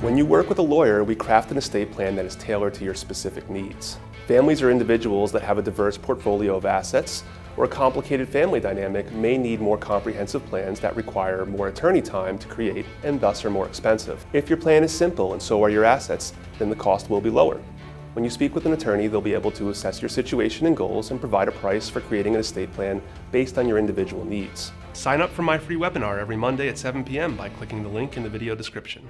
When you work with a lawyer, we craft an estate plan that is tailored to your specific needs. Families or individuals that have a diverse portfolio of assets or a complicated family dynamic may need more comprehensive plans that require more attorney time to create and thus are more expensive. If your plan is simple and so are your assets, then the cost will be lower. When you speak with an attorney, they'll be able to assess your situation and goals and provide a price for creating an estate plan based on your individual needs. Sign up for my free webinar every Monday at 7 p.m. by clicking the link in the video description.